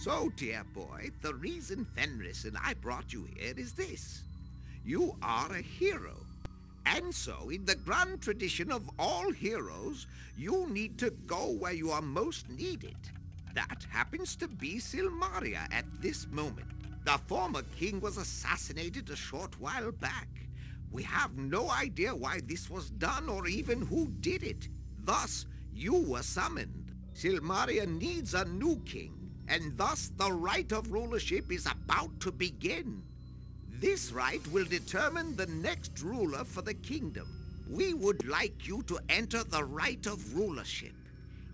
So, dear boy, the reason Fenris and I brought you here is this. You are a hero. And so, in the grand tradition of all heroes, you need to go where you are most needed. That happens to be Silmaria at this moment. The former king was assassinated a short while back. We have no idea why this was done or even who did it. Thus, you were summoned. Silmaria needs a new king, and thus the rite of rulership is about to begin. This rite will determine the next ruler for the kingdom. We would like you to enter the rite of rulership.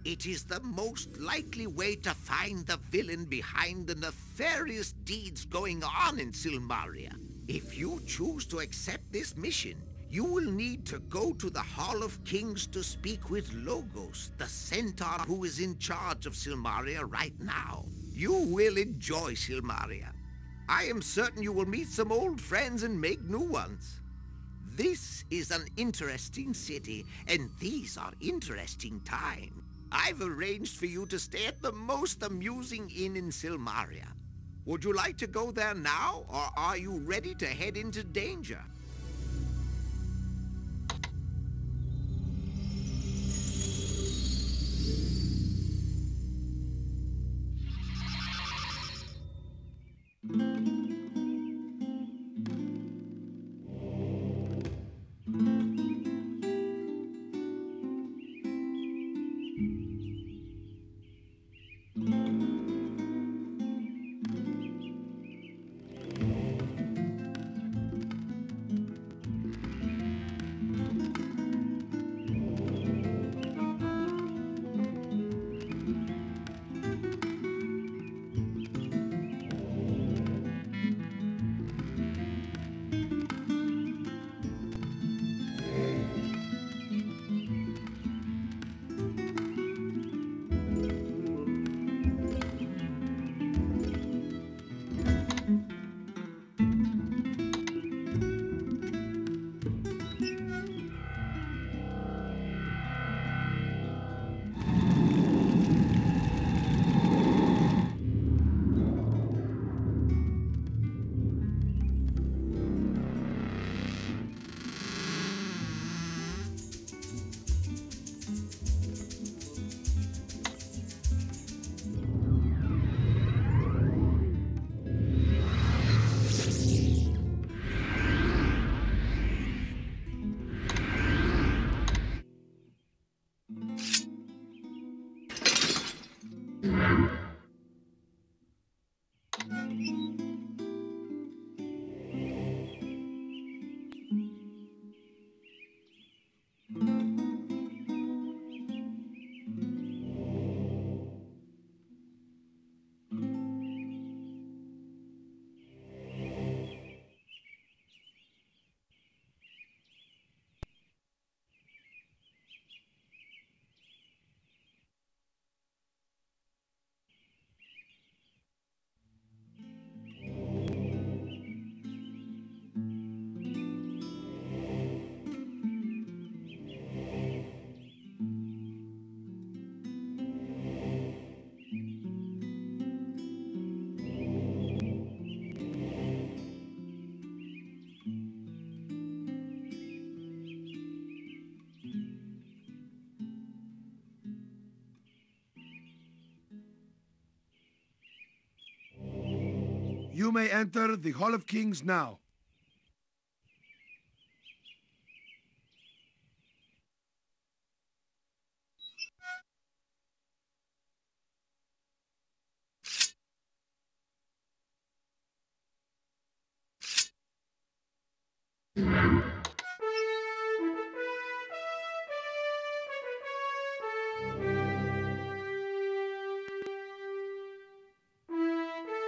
It is the most likely way to find the villain behind the nefarious deeds going on in Silmaria. If you choose to accept this mission, you will need to go to the Hall of Kings to speak with Logos, the centaur who is in charge of Silmaria right now. You will enjoy Silmaria. I am certain you will meet some old friends and make new ones. This is an interesting city, and these are interesting times. I've arranged for you to stay at the most amusing inn in Silmaria. Would you like to go there now, or are you ready to head into danger? You may enter the Hall of Kings now.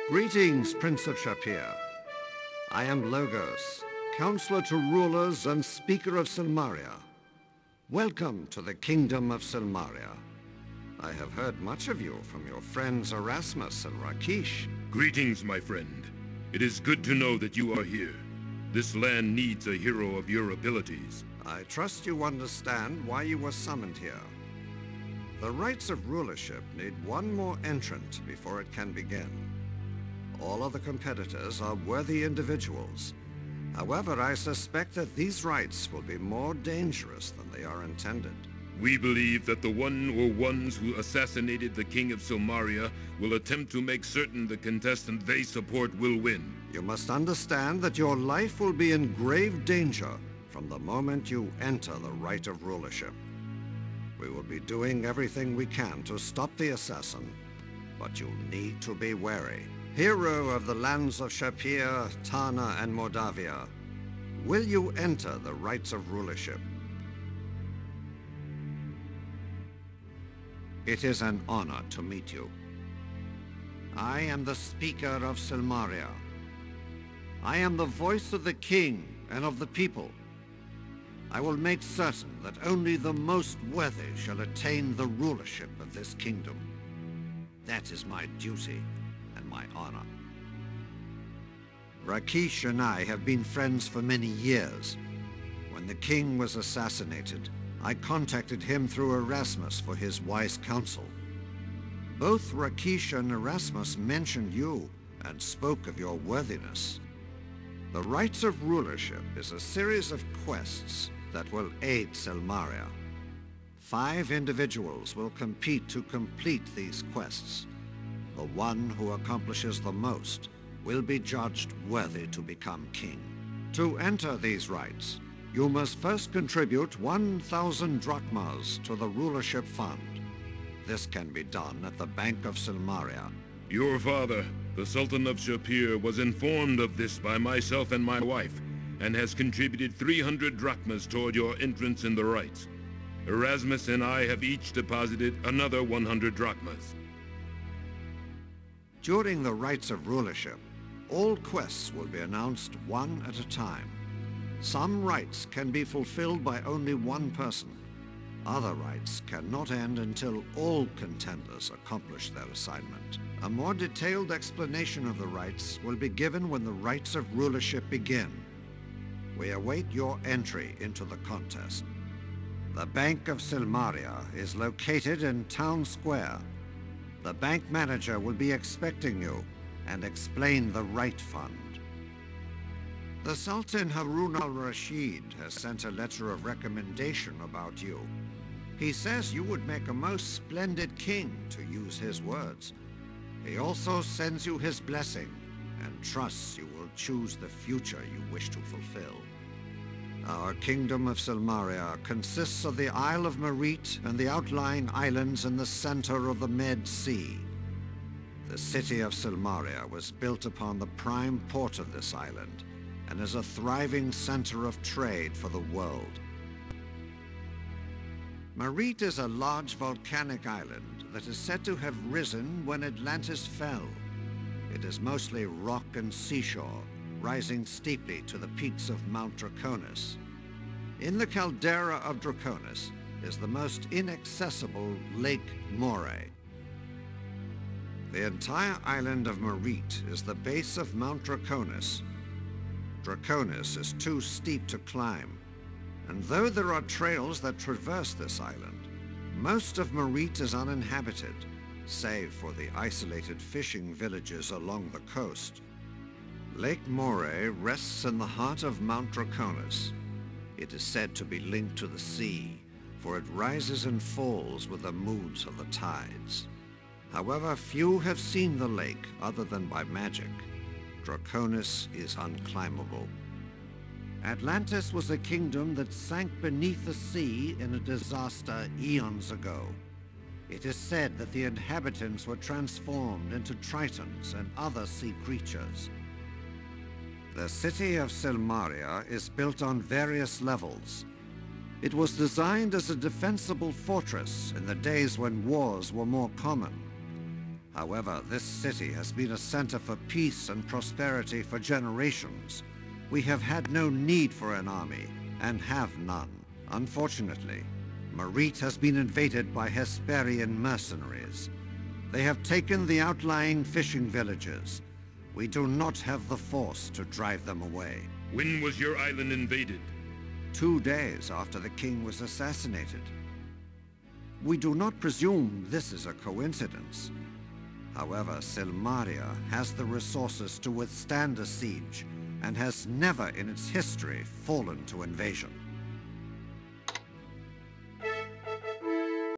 Greetings, Prince of Shapir. I am Logos, counselor to rulers and speaker of Silmaria. Welcome to the kingdom of Silmaria. I have heard much of you from your friends Erasmus and Rakeesh. Greetings, my friend. It is good to know that you are here. This land needs a hero of your abilities. I trust you understand why you were summoned here. The rites of rulership need one more entrant before it can begin. All other competitors are worthy individuals. However, I suspect that these rites will be more dangerous than they are intended. We believe that the one or ones who assassinated the King of Silmaria will attempt to make certain the contestant they support will win. You must understand that your life will be in grave danger from the moment you enter the rite of rulership. We will be doing everything we can to stop the assassin, but you'll need to be wary. Hero of the lands of Shapir, Tarna, and Mordavia, will you enter the rites of rulership? It is an honor to meet you. I am the Speaker of Silmaria. I am the voice of the king and of the people. I will make certain that only the most worthy shall attain the rulership of this kingdom. That is my duty my honor. Rakeesh and I have been friends for many years. When the king was assassinated, I contacted him through Erasmus for his wise counsel. Both Rakeesh and Erasmus mentioned you and spoke of your worthiness. The Rites of Rulership is a series of quests that will aid Silmaria. Five individuals will compete to complete these quests. The one who accomplishes the most will be judged worthy to become king. To enter these rites, you must first contribute 1,000 drachmas to the rulership fund. This can be done at the Bank of Silmaria. Your father, the Sultan of Shapir, was informed of this by myself and my wife, and has contributed 300 drachmas toward your entrance in the rites. Erasmus and I have each deposited another 100 drachmas. During the rites of rulership, all quests will be announced one at a time. Some rites can be fulfilled by only one person. Other rites cannot end until all contenders accomplish their assignment. A more detailed explanation of the rites will be given when the rites of rulership begin. We await your entry into the contest. The Bank of Silmaria is located in Town Square. The bank manager will be expecting you and explain the rite fund. The Sultan Harun al-Rashid has sent a letter of recommendation about you. He says you would make a most splendid king, to use his words. He also sends you his blessing and trusts you will choose the future you wish to fulfill. Our kingdom of Silmaria consists of the Isle of Marete and the outlying islands in the center of the Med Sea. The city of Silmaria was built upon the prime port of this island and is a thriving center of trade for the world. Marete is a large volcanic island that is said to have risen when Atlantis fell. It is mostly rock and seashore, rising steeply to the peaks of Mount Draconis. In the caldera of Draconis is the most inaccessible Lake Moray. The entire island of Marete is the base of Mount Draconis. Draconis is too steep to climb, and though there are trails that traverse this island, most of Marete is uninhabited, save for the isolated fishing villages along the coast. Lake Moray rests in the heart of Mount Draconis. It is said to be linked to the sea, for it rises and falls with the moods of the tides. However, few have seen the lake other than by magic. Draconis is unclimbable. Atlantis was a kingdom that sank beneath the sea in a disaster eons ago. It is said that the inhabitants were transformed into tritons and other sea creatures. The city of Silmaria is built on various levels. It was designed as a defensible fortress in the days when wars were more common. However, this city has been a center for peace and prosperity for generations. We have had no need for an army, and have none. Unfortunately, Marete has been invaded by Hesperian mercenaries. They have taken the outlying fishing villages. We do not have the force to drive them away. When was your island invaded? Two days after the king was assassinated. We do not presume this is a coincidence. However, Silmaria has the resources to withstand a siege and has never in its history fallen to invasion.